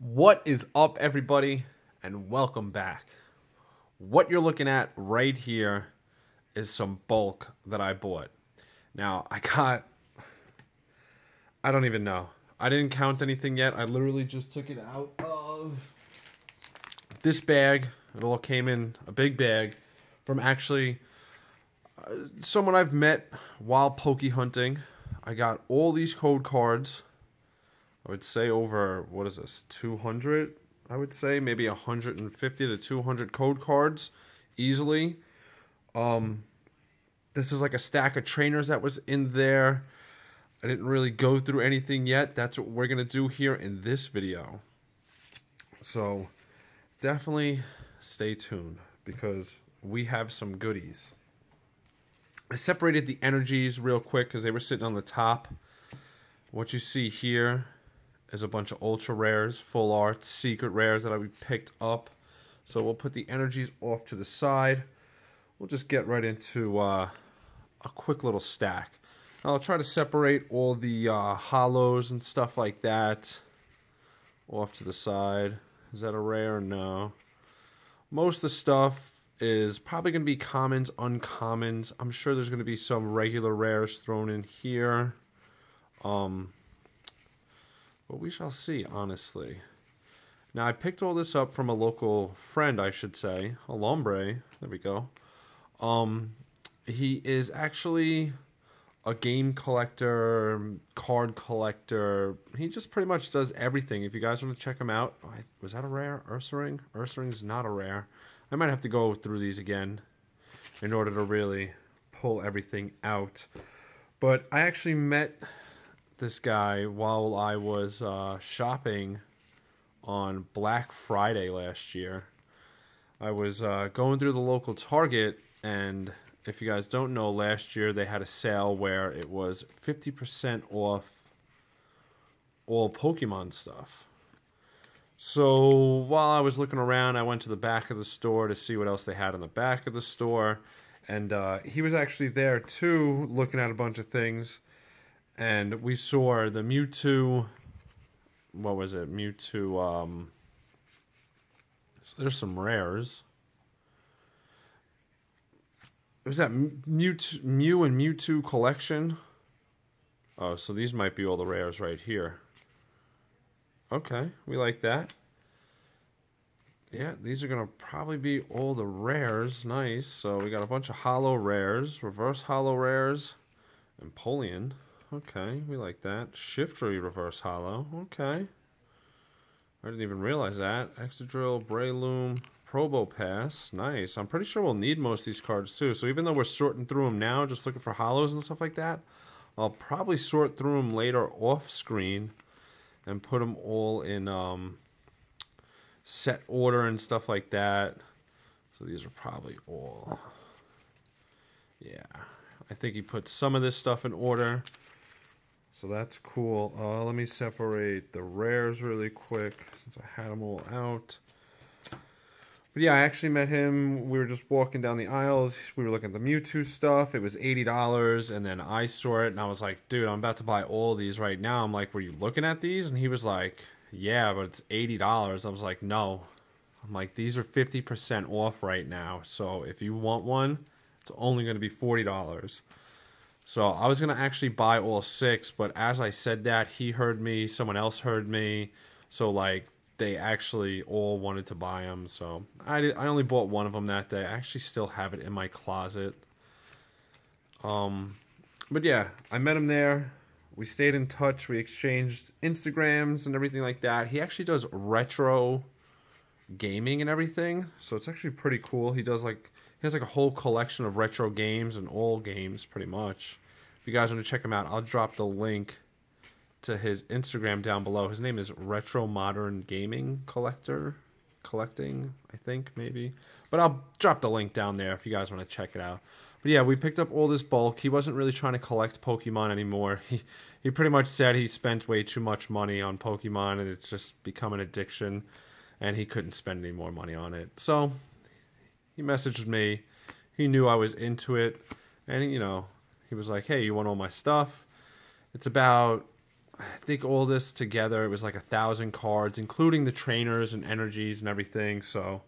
What is up, everybody, and welcome back. What you're looking at right here is some bulk that I bought. Now, I got, I don't even know. I didn't count anything yet. I literally just took it out of this bag. It all came in a big bag from actually uh, someone I've met while pokey hunting. I got all these code cards I would say over what is this 200 I would say maybe 150 to 200 code cards easily. Um this is like a stack of trainers that was in there. I didn't really go through anything yet. That's what we're gonna do here in this video. So definitely stay tuned because we have some goodies. I separated the energies real quick because they were sitting on the top. What you see here is a bunch of ultra rares, full art, secret rares that I picked up. So we'll put the energies off to the side. We'll just get right into uh, a quick little stack. I'll try to separate all the uh, holos and stuff like that off to the side. Is that a rare? No. Most of the stuff is probably going to be commons, uncommons. I'm sure there's going to be some regular rares thrown in here. Um, but we shall see, honestly. Now, I picked all this up from a local friend, I should say. A Lombre. There we go. Um, he is actually a game collector, card collector. He just pretty much does everything. If you guys want to check him out, was that a rare? Ursaring? Ursaring's not a rare. I might have to go through these again in order to really pull everything out. But I actually met this guy while I was uh, shopping on Black Friday last year. I was uh, going through the local Target, and if you guys don't know, last year they had a sale where it was 50% off all Pokemon stuff. So while I was looking around, I went to the back of the store to see what else they had in the back of the store. And uh, he was actually there too, looking at a bunch of things and we saw the Mewtwo. What was it? Mewtwo. Um, so there's some rares. Was that Mewtwo, Mew and Mewtwo collection? Oh, so these might be all the rares right here. Okay, we like that. Yeah, these are going to probably be all the rares. Nice. So we got a bunch of holo rares, reverse holo rares, and Empoleon. Okay, we like that. Shiftry reverse holo. Okay. I didn't even realize that. Excadrill, Breloom, Probopass. Nice. I'm pretty sure we'll need most of these cards too. So even though we're sorting through them now, just looking for holos and stuff like that, I'll probably sort through them later off screen and put them all in um, set order and stuff like that. So these are probably all. Yeah. I think he put some of this stuff in order. So that's cool. Uh, let me separate the rares really quick since I had them all out. But yeah, I actually met him. We were just walking down the aisles. We were looking at the Mewtwo stuff. It was $80. And then I saw it and I was like, dude, I'm about to buy all these right now. I'm like, were you looking at these? And he was like, yeah, but it's $80. I was like, no. I'm like, these are 50% off right now. So if you want one, it's only going to be $40. So I was going to actually buy all six, but as I said that, he heard me, someone else heard me. So, like, they actually all wanted to buy them. So I, did, I only bought one of them that day. I actually still have it in my closet. Um, but yeah, I met him there. We stayed in touch. We exchanged Instagrams and everything like that. He actually does retro gaming and everything. So it's actually pretty cool. He does like he has like a whole collection of retro games and all games pretty much. You guys want to check him out, I'll drop the link to his Instagram down below. His name is Retro Modern Gaming Collector. Collecting, I think, maybe. But I'll drop the link down there if you guys want to check it out. But yeah, we picked up all this bulk. He wasn't really trying to collect Pokemon anymore. He he pretty much said he spent way too much money on Pokemon and it's just become an addiction and he couldn't spend any more money on it. So he messaged me. He knew I was into it, and you know, he was like, "Hey, you want all my stuff?" It's about I think all this together, it was like a thousand cards, including the trainers and energies and everything. So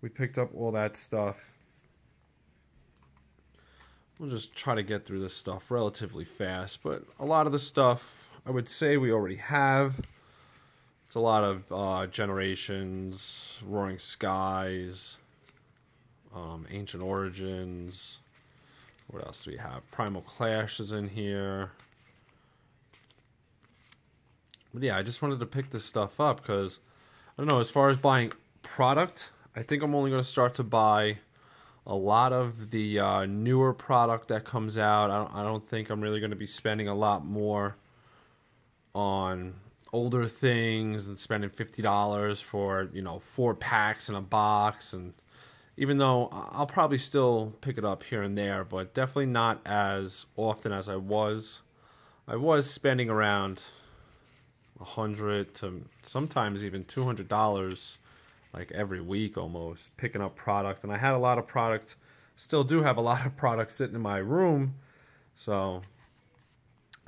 we picked up all that stuff. We'll just try to get through this stuff relatively fast, but a lot of the stuff I would say we already have. It's a lot of uh, Generations, Roaring Skies, um, Ancient Origins. What else do we have? Primal Clash is in here. But yeah, I just wanted to pick this stuff up because, I don't know, as far as buying product, I think I'm only going to start to buy a lot of the uh, newer product that comes out. I don't, I don't think I'm really going to be spending a lot more on older things and spending $50 for, you know, four packs in a box. And even though I'll probably still pick it up here and there, but definitely not as often as I was. I was spending around a hundred to sometimes even two hundred dollars like every week almost picking up product. And I had a lot of product still do have a lot of product sitting in my room. So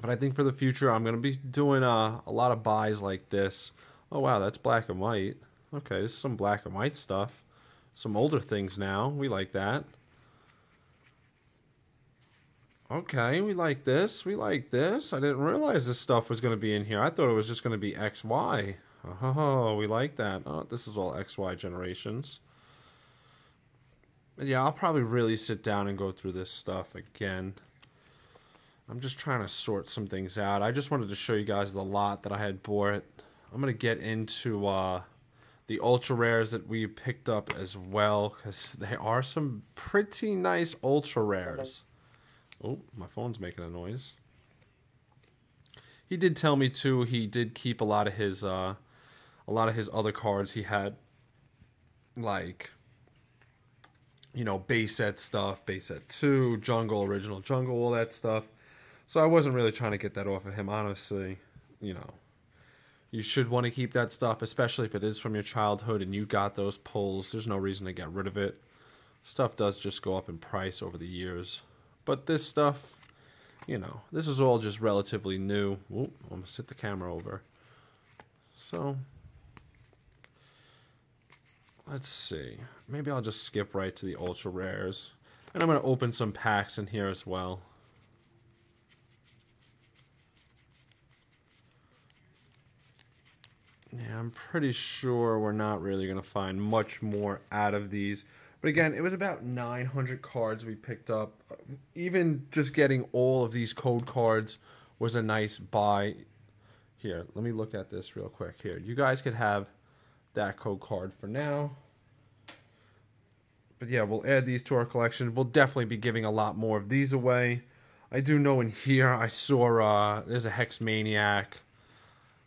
but I think for the future I'm gonna be doing uh, a lot of buys like this. Oh wow that's black and white. Okay this is some black and white stuff some older things now we like that Okay, we like this. We like this. I didn't realize this stuff was going to be in here. I thought it was just going to be XY. Oh, we like that. Oh, this is all XY generations. But yeah, I'll probably really sit down and go through this stuff again. I'm just trying to sort some things out. I just wanted to show you guys the lot that I had bought. I'm going to get into uh, the ultra rares that we picked up as well because there are some pretty nice ultra rares. Oh, my phone's making a noise. He did tell me too. He did keep a lot of his, uh, a lot of his other cards. He had, like, you know, base set stuff, base set two, jungle, original jungle, all that stuff. So I wasn't really trying to get that off of him, honestly. You know, you should want to keep that stuff, especially if it is from your childhood and you got those pulls. There's no reason to get rid of it. Stuff does just go up in price over the years. But this stuff, you know, this is all just relatively new. Oop, almost hit the camera over. So, let's see. Maybe I'll just skip right to the ultra rares. And I'm going to open some packs in here as well. Yeah, I'm pretty sure we're not really going to find much more out of these. But again, it was about 900 cards we picked up. Even just getting all of these code cards was a nice buy. Here, let me look at this real quick. Here, you guys could have that code card for now. But yeah, we'll add these to our collection. We'll definitely be giving a lot more of these away. I do know in here I saw uh, there's a Hex Maniac.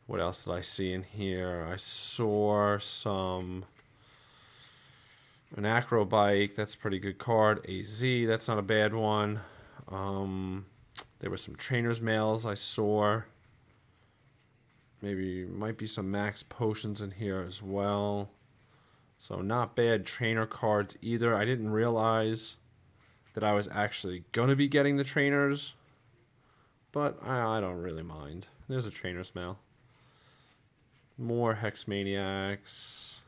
What else did I see in here? I saw some an acro bike, that's a pretty good card. AZ, that's not a bad one. Um, there were some trainers mails I saw. Maybe might be some max potions in here as well. So not bad trainer cards either. I didn't realize that I was actually going to be getting the trainers. But I, I don't really mind. There's a trainer's mail. More Hex Maniacs.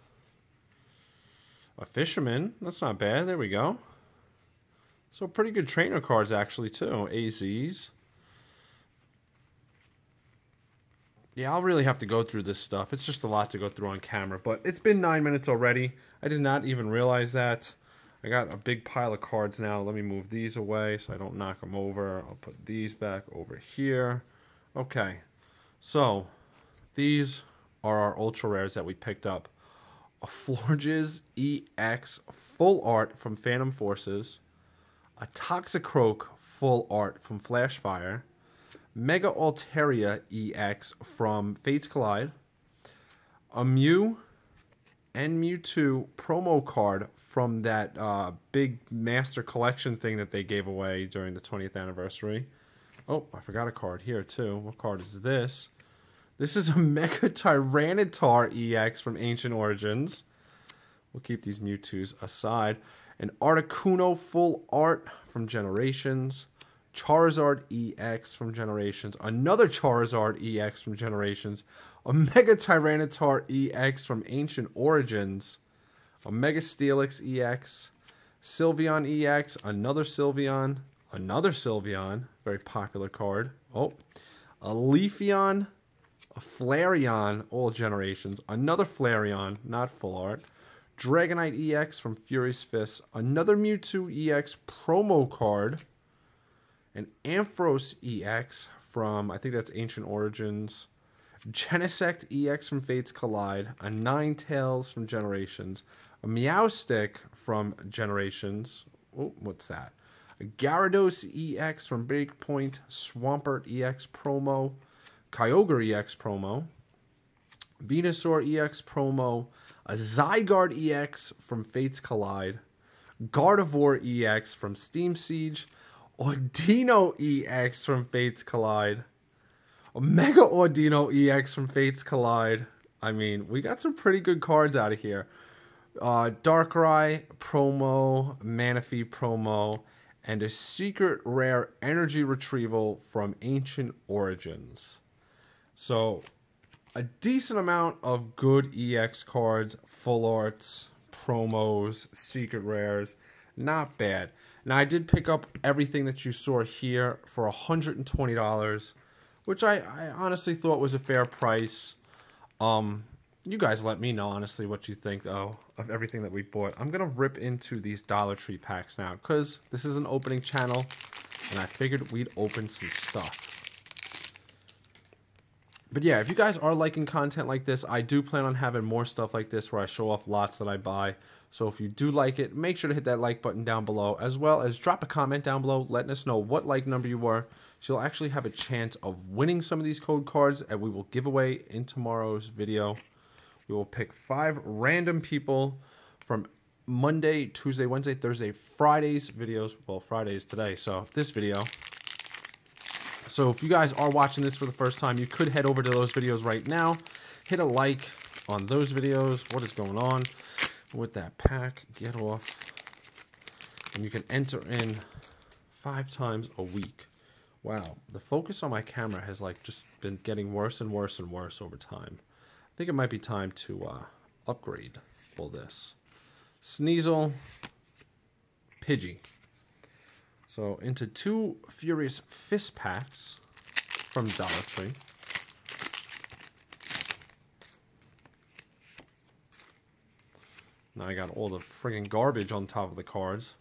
A fisherman. That's not bad. There we go. So pretty good trainer cards actually too. AZs. Yeah, I'll really have to go through this stuff. It's just a lot to go through on camera. But it's been nine minutes already. I did not even realize that. I got a big pile of cards now. Let me move these away so I don't knock them over. I'll put these back over here. Okay. So, these are our ultra rares that we picked up a Florges EX full art from Phantom Forces, a Toxicroak full art from Flashfire, Mega Altaria EX from Fates Collide, a Mew and Mewtwo promo card from that uh, big Master Collection thing that they gave away during the 20th anniversary. Oh, I forgot a card here too. What card is this? This is a Mega Tyranitar EX from Ancient Origins. We'll keep these Mewtwo's aside. An Articuno full art from Generations. Charizard EX from Generations, another Charizard EX from Generations, a Mega Tyranitar EX from Ancient Origins, a Mega Steelix EX, Sylveon EX, another Sylveon, another Sylveon, very popular card. Oh, a Leafeon, a Flareon, all generations, another Flareon, not full art, Dragonite EX from Furious Fist, another Mewtwo EX promo card, an Ampharos EX from, I think that's Ancient Origins, Genesect EX from Fates Collide, a Ninetales from Generations, a Meowstic from Generations. Oh, what's that? A Gyarados EX from Breakpoint, Swampert EX promo, Kyogre EX promo, Venusaur EX promo, a Zygarde EX from Fates Collide, Gardevoir EX from Steam Siege, Audino EX from Fates Collide, Omega Mega Audino EX from Fates Collide. I mean, we got some pretty good cards out of here. Uh, Darkrai promo, Manaphy promo, and a secret rare energy retrieval from Ancient Origins. So, a decent amount of good EX cards, full arts, promos, secret rares. Not bad. Now, I did pick up everything that you saw here for $120, which I, I honestly thought was a fair price. Um, you guys let me know, honestly, what you think, though, of everything that we bought. I'm going to rip into these Dollar Tree packs now, because this is an opening channel, and I figured we'd open some stuff. But yeah, if you guys are liking content like this, I do plan on having more stuff like this where I show off lots that I buy. So if you do like it, make sure to hit that like button down below, as well as drop a comment down below letting us know what like number you were. So you'll actually have a chance of winning some of these code cards that we will give away in tomorrow's video. We will pick five random people from Monday, Tuesday, Wednesday, Thursday, Friday's videos. Well, Friday's today, so this video. So if you guys are watching this for the first time, you could head over to those videos right now. Hit a like on those videos. What is going on with that pack? Get off. And you can enter in five times a week. Wow, the focus on my camera has like just been getting worse and worse and worse over time. I think it might be time to uh, upgrade all this. Sneasel, Pidgey. So into two Furious Fist packs from Dollar Tree. Now I got all the friggin' garbage on top of the cards.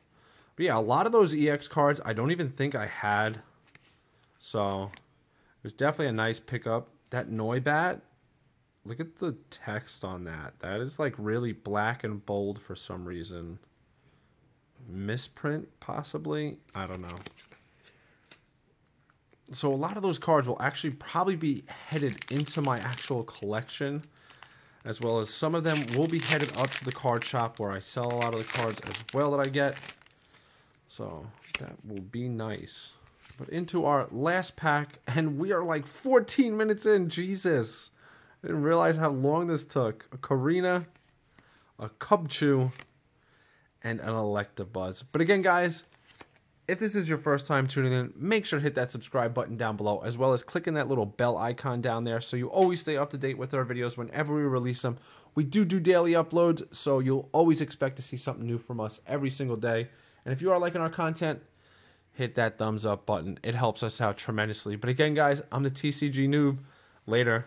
But yeah, a lot of those EX cards I don't even think I had. So it was definitely a nice pickup. That Noibat, look at the text on that. That is like really black and bold for some reason misprint, possibly. I don't know. So a lot of those cards will actually probably be headed into my actual collection, as well as some of them will be headed up to the card shop where I sell a lot of the cards as well that I get. So that will be nice. But into our last pack, and we are like 14 minutes in. Jesus. I didn't realize how long this took. A Korrina, a Cubchoo, and an Electabuzz. But again, guys, if this is your first time tuning in, make sure to hit that subscribe button down below, as well as clicking that little bell icon down there so you always stay up to date with our videos whenever we release them. We do do daily uploads, so you'll always expect to see something new from us every single day. And if you are liking our content, hit that thumbs up button. It helps us out tremendously. But again, guys, I'm the TCG Newb. Later.